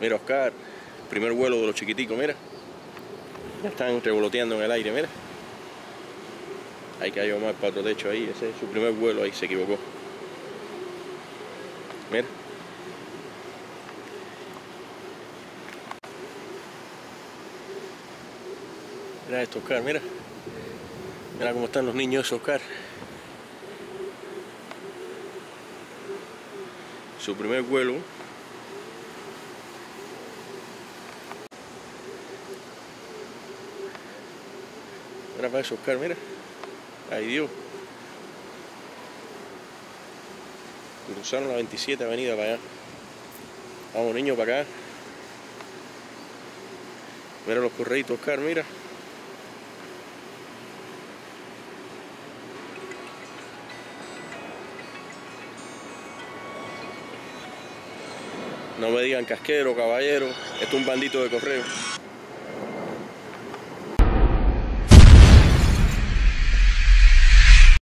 Mira, Oscar, primer vuelo de los chiquiticos, mira. Ya están revoloteando en el aire, mira. Hay que más para otro techo ahí, ese es su primer vuelo ahí, se equivocó. Mira. Mira esto, Oscar, mira. Mira cómo están los niños, Oscar. Su primer vuelo. Mira para eso, Oscar, mira. Ay Dios. Cruzaron la 27 avenida para allá. Vamos niños para acá. Mira los correitos, Oscar, mira. No me digan casquero, caballero. Esto es un bandito de correo.